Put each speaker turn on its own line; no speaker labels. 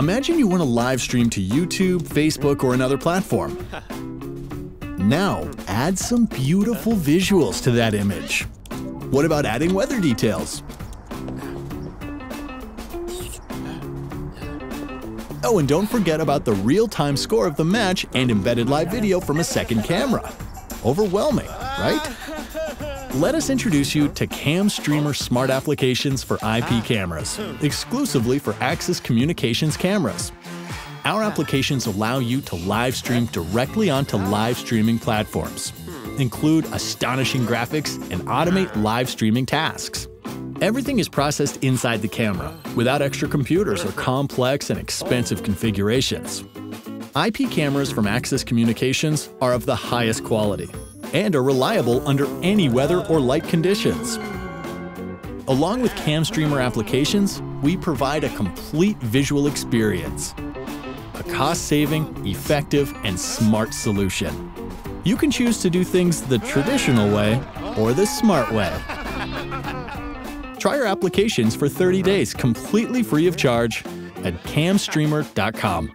Imagine you want to live stream to YouTube, Facebook, or another platform. Now, add some beautiful visuals to that image. What about adding weather details? Oh, and don't forget about the real-time score of the match and embedded live video from a second camera. Overwhelming, right? Let us introduce you to CamStreamer Smart Applications for IP ah. cameras, exclusively for Axis Communications cameras. Our applications allow you to live stream directly onto live streaming platforms, include astonishing graphics, and automate live streaming tasks. Everything is processed inside the camera, without extra computers or complex and expensive configurations. IP cameras from Axis Communications are of the highest quality and are reliable under any weather or light conditions. Along with CamStreamer applications, we provide a complete visual experience. A cost-saving, effective, and smart solution. You can choose to do things the traditional way or the smart way. Try our applications for 30 days completely free of charge at camstreamer.com.